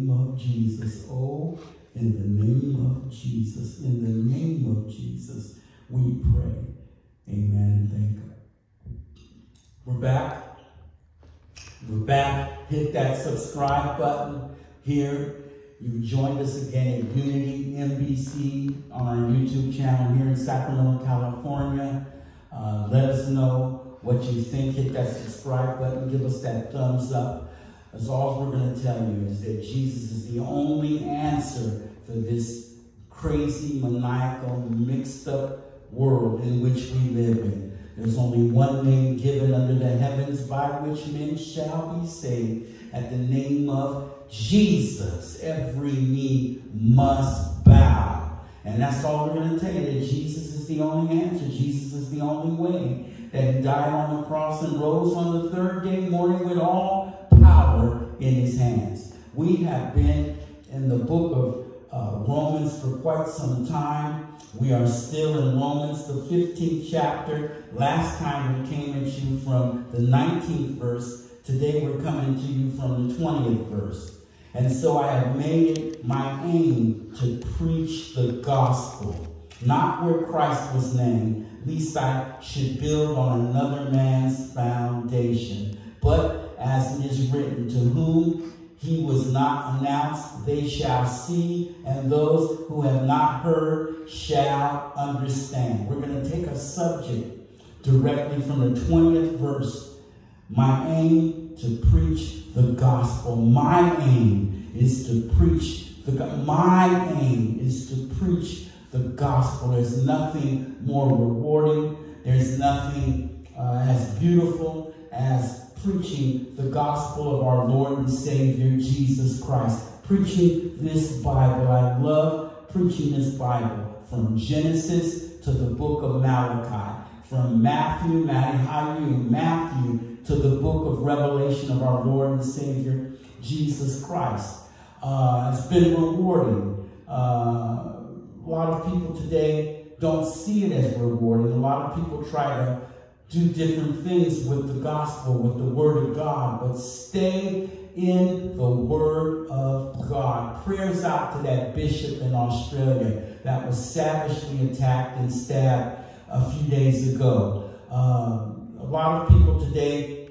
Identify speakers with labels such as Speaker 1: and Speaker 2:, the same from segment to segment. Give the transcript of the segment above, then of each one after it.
Speaker 1: name of Jesus. Oh, in the name of Jesus. In the name of Jesus, we pray. Amen thank God. We're back. We're back. Hit that subscribe button here. You've joined us again at Unity MBC on our YouTube channel here in Sacramento, California. Uh, let us know what you think. Hit that subscribe button. Give us that thumbs up. That's all we're going to tell you is that Jesus is the only answer for this crazy, maniacal, mixed up world in which we live in. There's only one name given under the heavens by which men shall be saved. At the name of Jesus, every knee must bow. And that's all we're going to tell you, that Jesus is the only answer. Jesus is the only way. That he died on the cross and rose on the third day morning with all power in his hands. We have been in the book of uh, Romans for quite some time. We are still in Romans, the 15th chapter. Last time we came at you from the 19th verse. Today we're coming to you from the 20th verse. And so I have made it my aim to preach the gospel, not where Christ was named, least I should build on another man's foundation. But as it is written, to whom he was not announced, they shall see, and those who have not heard shall understand. We're going to take a subject directly from the 20th verse. My aim to preach the gospel. My aim is to preach the my aim is to preach the gospel. There's nothing more rewarding. There's nothing uh, as beautiful as preaching the gospel of our Lord and Savior, Jesus Christ. Preaching this Bible. I love preaching this Bible from Genesis to the book of Malachi. From Matthew, Matthew, Matthew to the book of Revelation of our Lord and Savior, Jesus Christ. Uh, it's been rewarding. Uh, a lot of people today don't see it as rewarding. A lot of people try to do different things with the gospel, with the word of God, but stay in the word of God. Prayers out to that bishop in Australia that was savagely attacked and stabbed a few days ago. Um, a lot of people today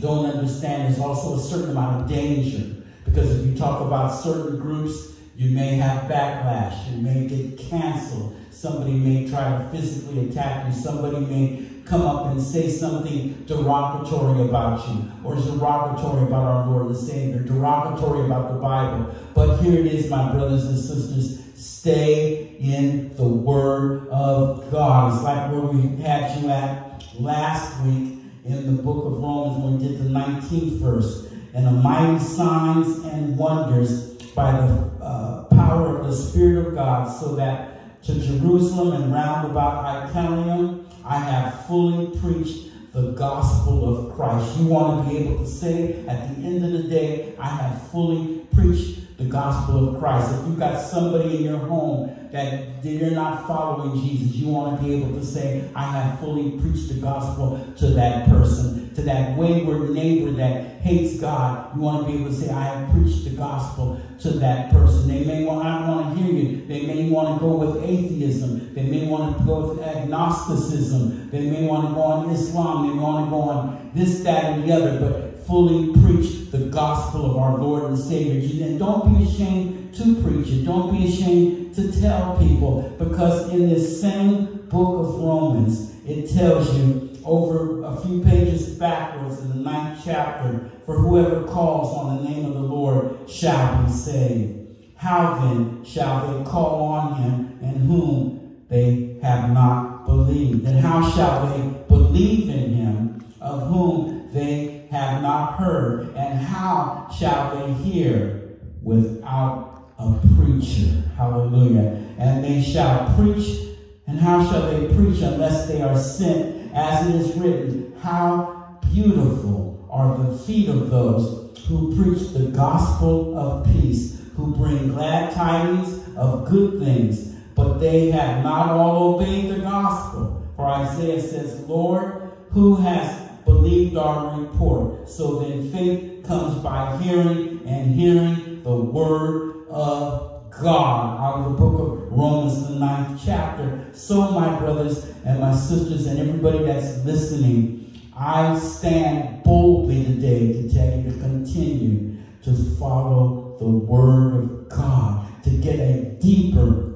Speaker 1: don't understand there's also a certain amount of danger because if you talk about certain groups, you may have backlash. You may get canceled. Somebody may try to physically attack you. Somebody may come up and say something derogatory about you or derogatory about our Lord and Savior, derogatory about the Bible. But here it is, my brothers and sisters. Stay in the Word of God. It's like where we had you at last week in the book of Romans when we did the 19th verse. And the mighty signs and wonders by the uh, power of the Spirit of God, so that to Jerusalem and round about Illyricum I have fully preached the gospel of Christ. You want to be able to say at the end of the day, I have fully preached the gospel of Christ. If you've got somebody in your home that you're not following Jesus, you want to be able to say, I have fully preached the gospel to that person, to that wayward neighbor that hates God. You want to be able to say, I have preached the gospel to that person. They may want, I want to hear you. They may want to go with atheism. They may want to go with agnosticism. They may want to go on Islam. They may want to go on this, that, and the other. But fully preach the gospel of our Lord and Savior. And don't be ashamed to preach it. Don't be ashamed to tell people. Because in this same book of Romans, it tells you over a few pages backwards in the ninth chapter, for whoever calls on the name of the Lord shall be saved. How then shall they call on him in whom they have not believed? And how shall they believe in him of whom they have not heard? And how shall they hear without a preacher? Hallelujah. And they shall preach, and how shall they preach unless they are sent? As it is written, How beautiful are the feet of those who preach the gospel of peace, who bring glad tidings of good things, but they have not all obeyed the gospel. For Isaiah says, Lord, who has believed our report? So then faith comes by hearing, and hearing the Word of God. Out of the book of Romans, the ninth chapter. So, my brothers and my sisters, and everybody that's listening, I stand boldly today to tell you to continue to follow the Word of God, to get a deeper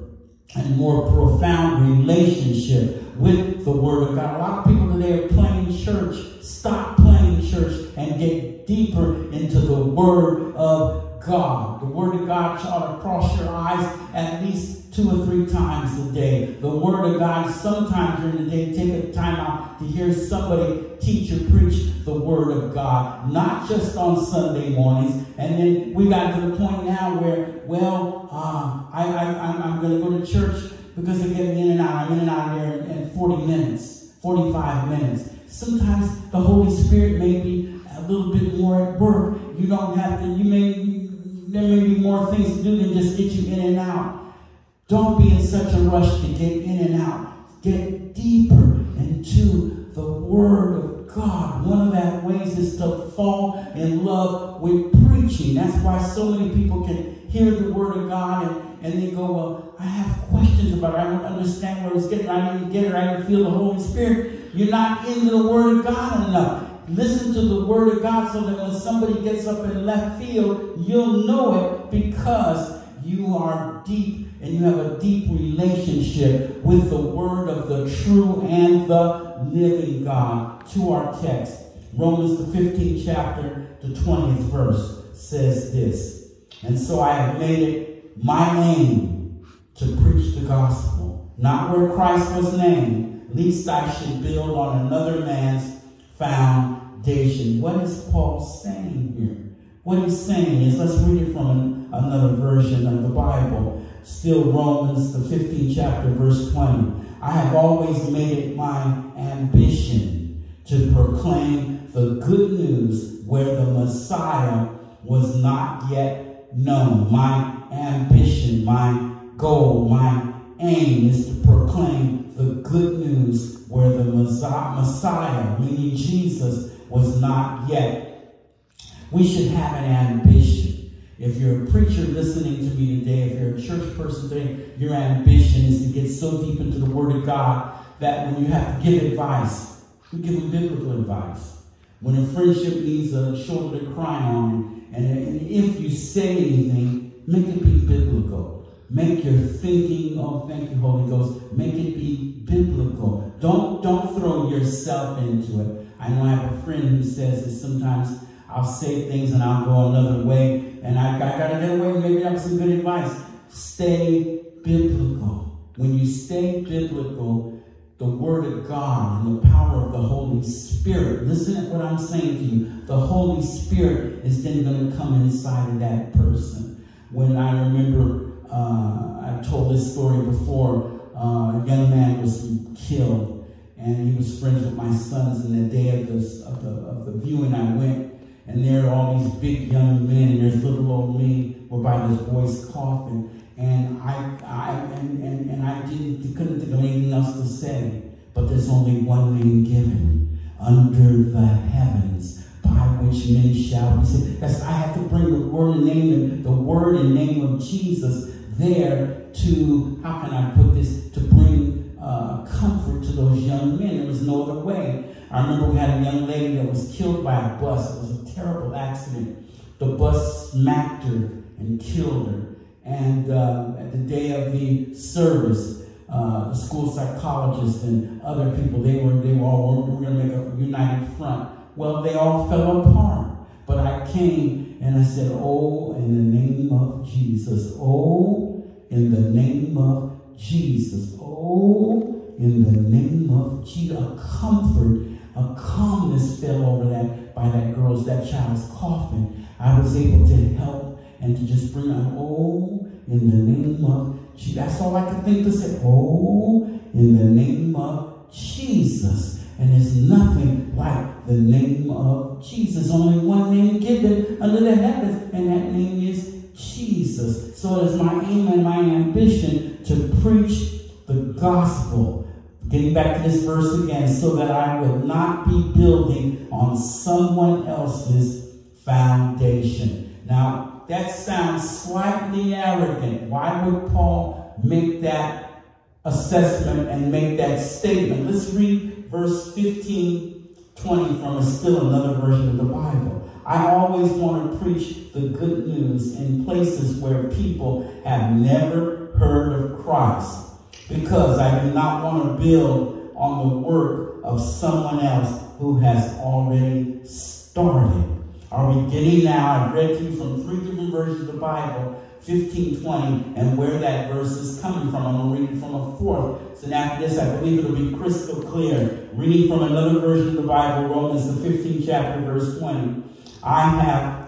Speaker 1: and more profound relationship with the Word of God. A lot of people today are playing church. Stop playing church and get deeper into the Word of God. The Word of God ought to cross your eyes at least two or three times a day. The Word of God, sometimes during the day, take a time out to hear somebody teach or preach the Word of God, not just on Sunday mornings. And then we got to the point now where, well, uh, I, I, I'm going to go to church because they get me in and out. I'm in and out of there in 40 minutes, 45 minutes. Sometimes the Holy Spirit may be a little bit more at work. You don't have to, you may, there may be more things to do than just get you in and out. Don't be in such a rush to get in and out. Get deeper into the Word of God. One of that ways is to fall in love with preaching. That's why so many people can hear the Word of God and and they go, Well, I have questions about it. I don't understand where it's getting. I didn't get it. I didn't feel the Holy Spirit. You're not into the Word of God enough. Listen to the Word of God so that when somebody gets up in left field, you'll know it because you are deep and you have a deep relationship with the Word of the true and the living God. To our text, Romans the 15th chapter, the 20th verse says this. And so I have made it my name to preach the gospel, not where Christ was named, lest I should build on another man's foundation. What is Paul saying here? What he's saying is, let's read it from another version of the Bible. Still Romans, the 15th chapter, verse 20. I have always made it my ambition to proclaim the good news where the Messiah was not yet known. My ambition, my goal, my aim is to proclaim the good news where the Messiah, meaning Jesus, was not yet. We should have an ambition. If you're a preacher listening to me today, if you're a church person today, your ambition is to get so deep into the Word of God that when you have to give advice, you give them biblical advice. When a friendship needs a shoulder to cry on, and if you say anything, Make it be biblical. Make your thinking, oh, thank you, Holy Ghost. Make it be biblical. Don't, don't throw yourself into it. I know I have a friend who says that sometimes I'll say things and I'll go another way, and I, I got to get away. Maybe that was some good advice. Stay biblical. When you stay biblical, the Word of God and the power of the Holy Spirit. Listen to what I'm saying to you. The Holy Spirit is then going to come inside of that person when I remember, uh, I've told this story before, uh, a young man was killed and he was friends with my sons and the day of, this, of, the, of the viewing I went. And there are all these big young men and there's little old me were by this boy's coffin. And I, I and, and, and I didn't couldn't think of anything else to say. But there's only one name given under the heavens by which men shall be saved. That's I have to bring the word and name the word and name of Jesus there to how can I put this to bring uh, comfort to those young men. There was no other way. I remember we had a young lady that was killed by a bus. It was a terrible accident. The bus smacked her and killed her. And uh, at the day of the service, uh, the school psychologist and other people, they were they were all we were going to make a united front well, they all fell apart. But I came and I said, Oh, in the name of Jesus. Oh, in the name of Jesus. Oh, in the name of Jesus. A comfort, a calmness fell over that by that girl's, that child's coffin. I was able to help and to just bring out, oh, in the name of Jesus. That's all I could think to say. Oh, in the name of Jesus. And there's nothing like the name of Jesus. Only one name given under the heavens, and that name is Jesus. So it is my aim and my ambition to preach the gospel. Getting back to this verse again, so that I would not be building on someone else's foundation. Now, that sounds slightly arrogant. Why would Paul make that assessment and make that statement? Let's read verse 15, 20 from a still another version of the Bible. I always want to preach the good news in places where people have never heard of Christ because I do not want to build on the work of someone else who has already started. Are we getting now? I've read to you from three different versions of the Bible, 15, 20, and where that verse is coming from. I'm going to read it from a fourth. So after this, I believe it'll be crystal clear. Reading from another version of the Bible, Romans, the 15th chapter, verse 20. I have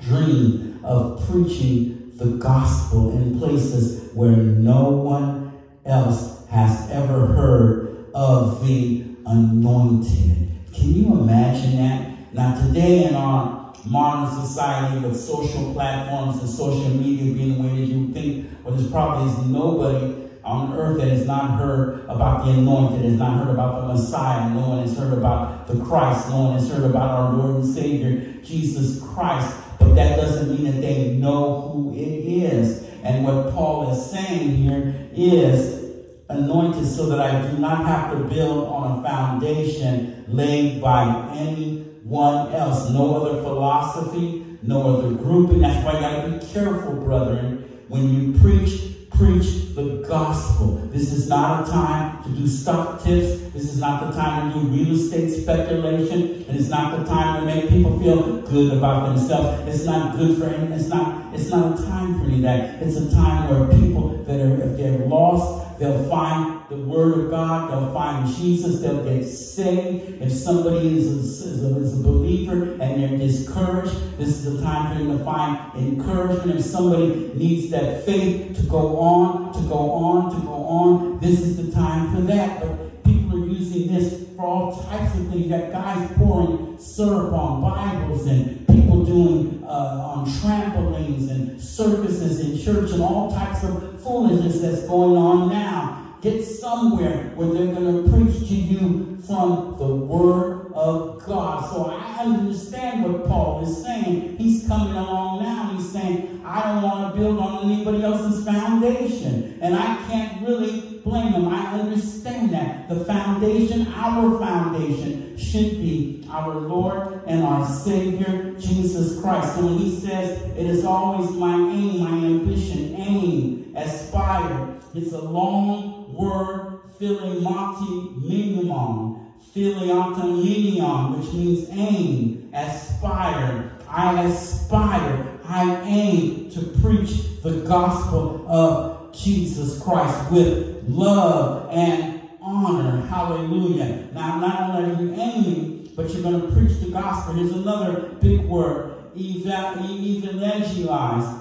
Speaker 1: dreamed of preaching the gospel in places where no one else has ever heard of the anointed. Can you imagine that? Now, today in our modern society with social platforms and social media being the way that you think, well, there's probably nobody on earth that has not heard about the anointed, has not heard about the Messiah. No one has heard about the Christ. No one has heard about our Lord and Savior, Jesus Christ. But that doesn't mean that they know who it is. And what Paul is saying here is anointed so that I do not have to build on a foundation laid by anyone else. No other philosophy, no other grouping. That's why you got to be careful, brethren. When you preach, preach the gospel. This is not a time to do stock tips. This is not the time to do real estate speculation. And it's not the time to make people feel good about themselves. It's not good for any, it's not, it's not a time for any of that. It's a time where people that are, if they're lost, They'll find the Word of God. They'll find Jesus. They'll get saved. If somebody is a, is a, is a believer and they're discouraged, this is the time for them to find encouragement. If somebody needs that faith to go on, to go on, to go on, this is the time for that. But people are using this for all types of things. You got guys pouring syrup on Bibles and people doing uh, on trampolines and circuses in church and all types of foolishness that's going on now. Get somewhere where they're going to preach to you from the Word of God. So I understand what Paul is saying. He's coming along now. He's saying, I don't want to build on anybody else's foundation. And I can't really blame him. I understand that. The foundation, our foundation, should be our Lord and our Savior, Jesus Christ. And when he says, it is always my aim, my ambition, aim, aspire. It's a long word, philimati minimum Philiantominion, which means aim, aspire. I aspire, I aim to preach the gospel of Jesus Christ with love and honor. Hallelujah. Now, not only are you aiming, but you're going to preach the gospel. Here's another big word. Evangelize,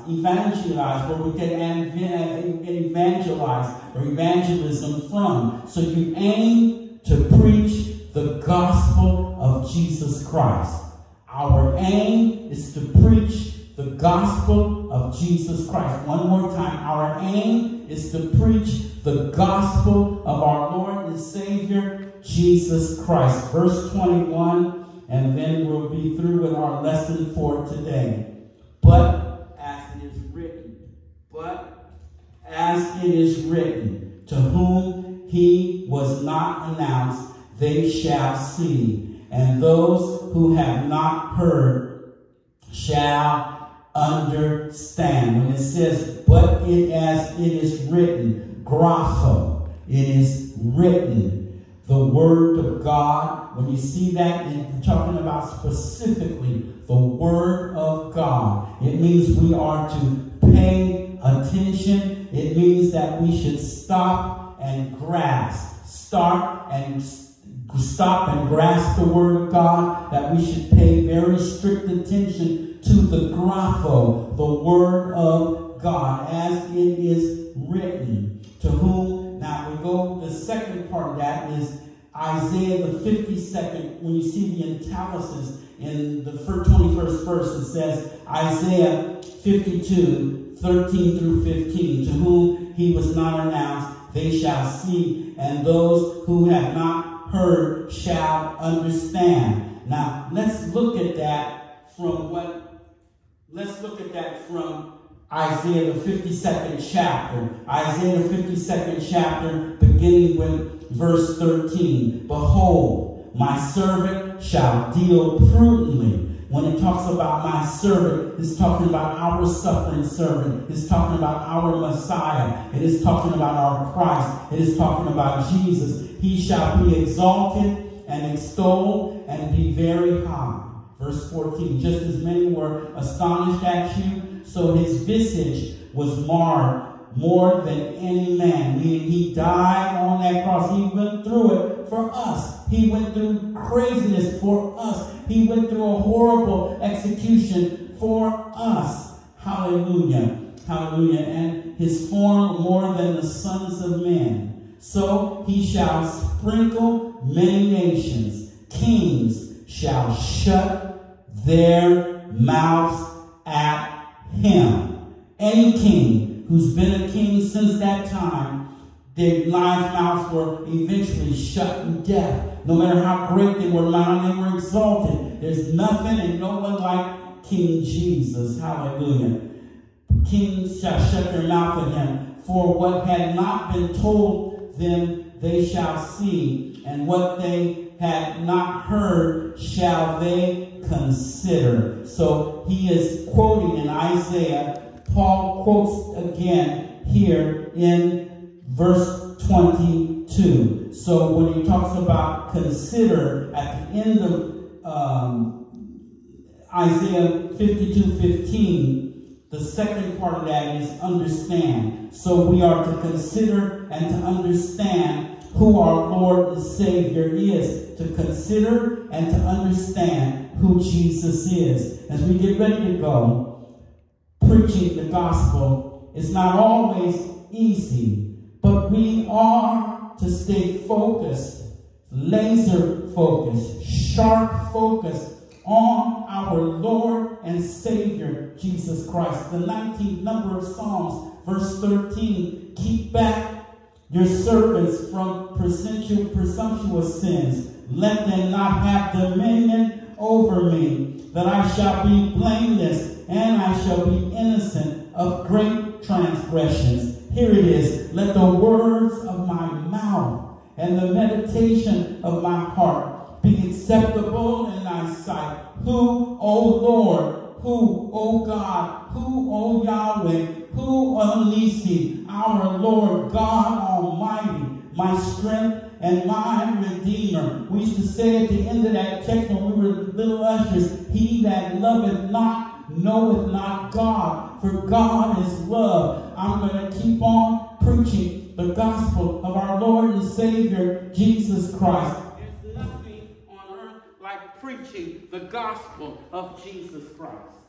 Speaker 1: evangelize, where we get evangelize or evangelism from. So you aim to preach the gospel of Jesus Christ. Our aim is to preach the gospel of Jesus Christ. One more time. Our aim is to preach the gospel of our Lord and Savior, Jesus Christ. Verse 21, and then we'll be through with our lesson for today. But as it is written, but as it is written, to whom he was not announced, they shall see. And those who have not heard shall understand. When it says, but it as it is written, grapho, it is written, the word of God. When you see that, and talking about specifically the word of God, it means we are to pay attention. It means that we should stop and grasp, start and stop and grasp the word of God, that we should pay very strict attention to the grapho, the word of God, as it is written. To whom, go, the second part of that is Isaiah the 52nd, when you see the italics in the 21st verse, it says, Isaiah 52, 13 through 15, to whom he was not announced, they shall see, and those who have not heard shall understand. Now, let's look at that from what Let's look at that from Isaiah the 52nd chapter. Isaiah the 52nd chapter, beginning with verse 13. Behold, my servant shall deal prudently. When it talks about my servant, it's talking about our suffering servant. It's talking about our Messiah. It is talking about our Christ. It is talking about Jesus. He shall be exalted and extolled and be very high. Verse 14, just as many were astonished at you, so his visage was marred more than any man. Meaning he died on that cross. He went through it for us. He went through craziness for us. He went through a horrible execution for us. Hallelujah. Hallelujah. And his form more than the sons of men. So he shall sprinkle many nations. Kings shall shut their mouths at him. Any king who's been a king since that time, their lives mouths were eventually shut in death. No matter how great they were, how they were exalted. There's nothing and no one like King Jesus. Hallelujah. Kings shall shut their mouth at him. For what had not been told them, they shall see. And what they had not heard, shall they consider. So he is quoting in Isaiah. Paul quotes again here in verse 22. So when he talks about consider at the end of um, Isaiah 52 15, the second part of that is understand. So we are to consider and to understand who our Lord and Savior is, to consider and to understand who Jesus is. As we get ready to go, preaching the gospel is not always easy, but we are to stay focused, laser focused, sharp focused on our Lord and Savior, Jesus Christ. The 19th number of Psalms, verse 13, keep back your servants from presumptuous sins. Let them not have dominion over me, that I shall be blameless and I shall be innocent of great transgressions. Here it is. Let the words of my mouth and the meditation of my heart be acceptable in thy sight. Who, O Lord, who, O God, who, O Yahweh, who, O Nisi, our Lord God Almighty, my strength and my Redeemer. We used to say at the end of that text when we were little ushers, He that loveth not knoweth not God, for God is love. I'm going to keep on preaching the gospel of our Lord and Savior, Jesus Christ. There's nothing on earth like preaching the gospel of Jesus Christ.